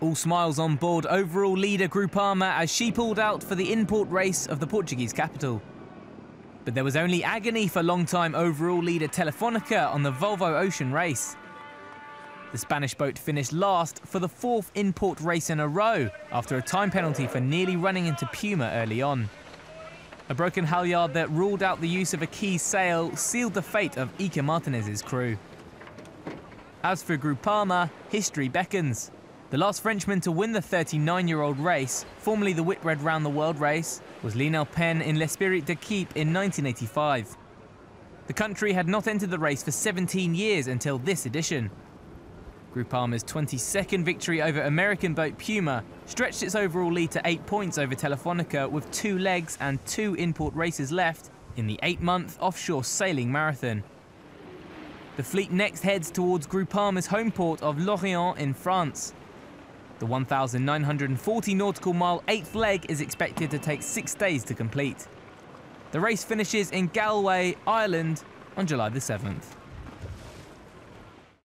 All smiles on board overall leader Groupama as she pulled out for the in-port race of the Portuguese capital. But there was only agony for long-time overall leader Telefonica on the Volvo Ocean race. The Spanish boat finished last for the fourth in-port race in a row after a time penalty for nearly running into Puma early on. A broken halyard that ruled out the use of a key sail sealed the fate of Iker Martinez's crew. As for Groupama, history beckons. The last Frenchman to win the 39-year-old race, formerly the Whitbread Round the World race, was Lionel Péan in L'Esprit d'équipe in 1985. The country had not entered the race for 17 years until this edition. Groupama's 22nd victory over American boat Puma stretched its overall lead to 8 points over Telefonica with two legs and two in-port races left in the 8-month offshore sailing marathon. The fleet next heads towards Groupama's home port of Lorient in France. The 1,940 nautical mile eighth leg is expected to take six days to complete. The race finishes in Galway, Ireland on July the 7th.